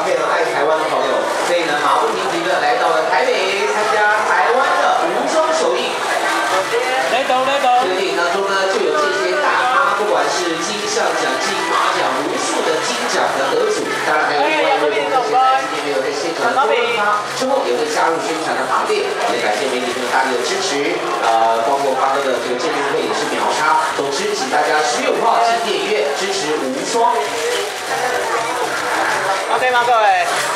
非常爱台湾的朋友，所以呢，马不停蹄的来到了台北参加台湾的无双首映。来到来到。这个电影当中呢，就有这些大咖，不管是金像奖、金马奖无数的金奖的得主，当然还有另外一位我们现在今天没有在现场的多人咖，之后也会加入宣传的行列，也感谢媒体朋友大力的支持。呃，包括发哥的这个见面会也是秒杀。总之，请大家十月五号进电影院支持无双。对吗，各位？